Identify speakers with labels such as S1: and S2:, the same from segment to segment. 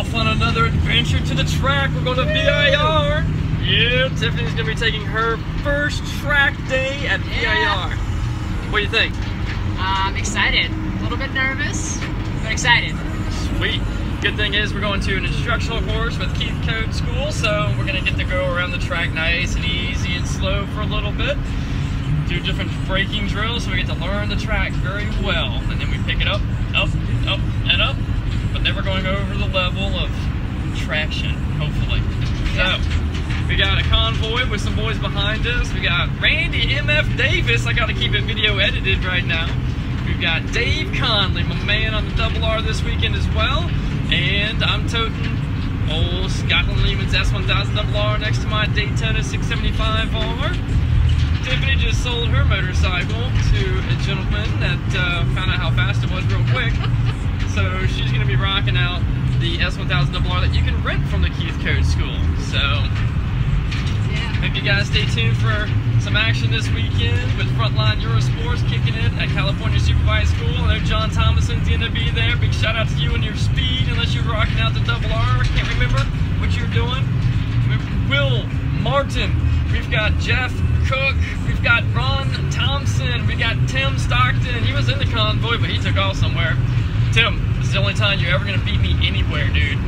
S1: off on another adventure to the track. We're going to VIR. Yeah, Tiffany's going to be taking her first track day at
S2: Yeah.
S1: VIR. What do you think?
S2: I'm excited. A little bit nervous, but excited.
S1: Sweet. Good thing is we're going to an instructional course with Keith Code School, so we're gonna get to go around the track nice and easy and slow for a little bit. Do different braking drills so we get to learn the track very well. And then we pick it up, up, up, and up, but never going over the level of traction, hopefully. So we got a convoy with some boys behind us. We got Randy MF Davis. I gotta keep it video edited right now. We've got Dave Conley, my man on the double R this weekend as well. And I'm toting old Scotland Lehman's S1000 double R next to my Daytona 675R. Tiffany just sold her motorcycle to a gentleman that uh, found out how fast it was real quick. so to be rocking out the S1000 double R that you can rent from the Keith Code School. So
S2: Yeah.
S1: Hope you guys stay tuned for some action this weekend with Frontline Eurosports kicking it at California Superbike School. I know John Thomason's going to be there. Big shout out to you and your speed, unless you're rocking out the double R. I can't remember what you're doing. Will Martin. We've got Jeff Cook. We've got Ron Thompson. We got Tim Stockton. He was in the convoy, but he took off somewhere. Tim, this is the only time you're ever going to beat me anywhere, dude.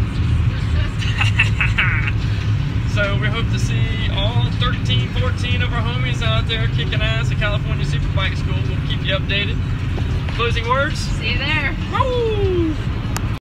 S1: So we hope to see all 13, 14 of our homies out there kicking ass at California Superbike School. We'll keep you updated. Closing words?
S2: See you there.
S1: Woo!